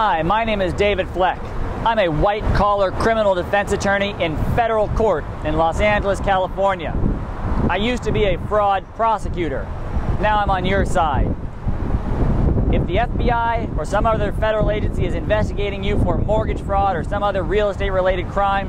Hi, my name is David Fleck. I'm a white collar criminal defense attorney in federal court in Los Angeles, California. I used to be a fraud prosecutor. Now I'm on your side. If the FBI or some other federal agency is investigating you for mortgage fraud or some other real estate related crime,